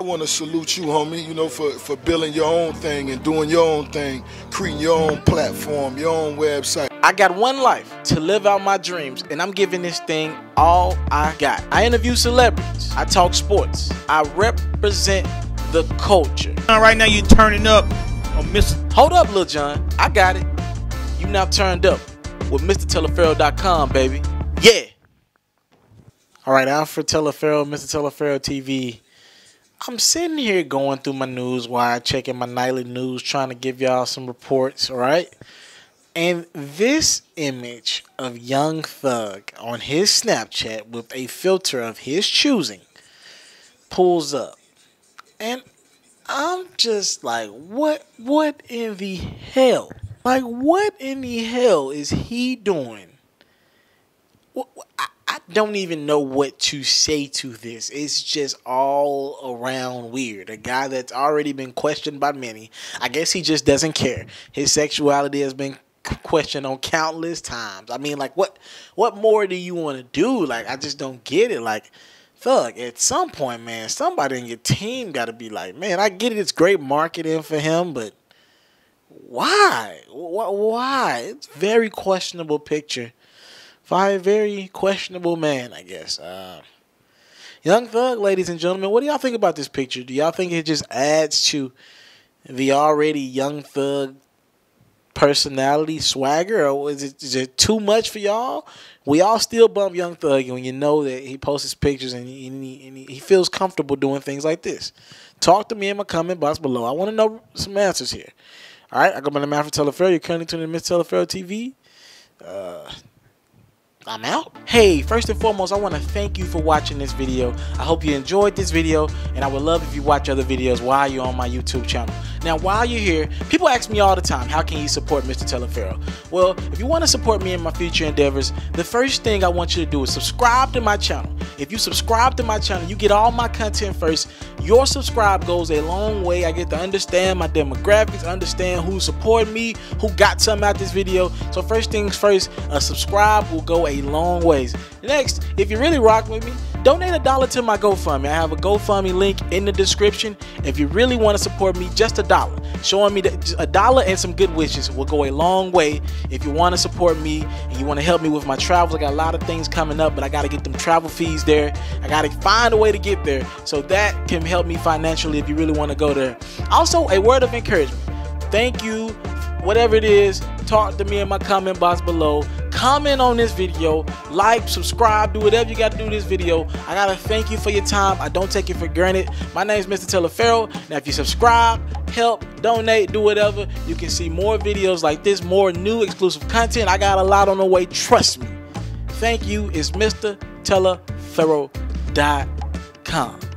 I want to salute you, homie, you know, for, for building your own thing and doing your own thing, creating your own platform, your own website. I got one life to live out my dreams, and I'm giving this thing all I got. I interview celebrities, I talk sports, I represent the culture. Right now, you're turning up on Mr. Hold up, Lil Jon, I got it. You now turned up with MrTaliaferro.com, baby. Yeah. All right, Alfred Taliaferro, Mr. Taliaferro TV. I'm sitting here going through my news wire, checking my nightly news, trying to give y'all some reports, right? And this image of Young Thug on his Snapchat with a filter of his choosing pulls up. And I'm just like, what what in the hell? Like what in the hell is he doing? Don't even know what to say to this. It's just all around weird. A guy that's already been questioned by many. I guess he just doesn't care. His sexuality has been questioned on countless times. I mean, like what what more do you want to do? Like I just don't get it. Like fuck, at some point, man, somebody in your team got to be like, man, I get it. It's great marketing for him, but why? Why? It's very questionable picture by a very questionable man, I guess. Uh, Young Thug, ladies and gentlemen, what do y'all think about this picture? Do y'all think it just adds to the already Young Thug personality, swagger, or is it, is it too much for y'all? We all still bump Young Thug when you know that he posts his pictures and he, and he, and he feels comfortable doing things like this. Talk to me in my comment box below. I want to know some answers here. All right, I go by the man for Taliaferro. You're currently tuning in to Miss Taliaferro TV. Uh, I'm out. Hey, first and foremost, I want to thank you for watching this video. I hope you enjoyed this video, and I would love if you watch other videos while you're on my YouTube channel. Now, while you're here, people ask me all the time, how can you support Mr. Taliaferro? Well, if you want to support me in my future endeavors, the first thing I want you to do is subscribe to my channel. If you subscribe to my channel, you get all my content first. Your subscribe goes a long way. I get to understand my demographics, understand who support me, who got something out this video. So first things first, a subscribe will go a long ways. Next, if you really rock with me, donate a dollar to my GoFundMe. I have a GoFundMe link in the description. If you really want to support me, just a dollar. Showing me that a dollar and some good wishes will go a long way. If you want to support me and you want to help me with my travels, I got a lot of things coming up, but I got to get them travel fees there. I got to find a way to get there. So that can help me financially if you really want to go there. Also, a word of encouragement. Thank you whatever it is, talk to me in my comment box below. Comment on this video, like, subscribe, do whatever you got to do this video. I got to thank you for your time. I don't take it for granted. My name is Mr. Taliaferro. Now, if you subscribe, help, donate, do whatever, you can see more videos like this, more new exclusive content. I got a lot on the way. Trust me. Thank you. It's Mr. Teller Taliaferro.com.